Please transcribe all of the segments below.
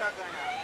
का गाना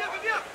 viens, viens, viens